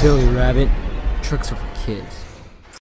silly, Rabbit. trucks are for kids.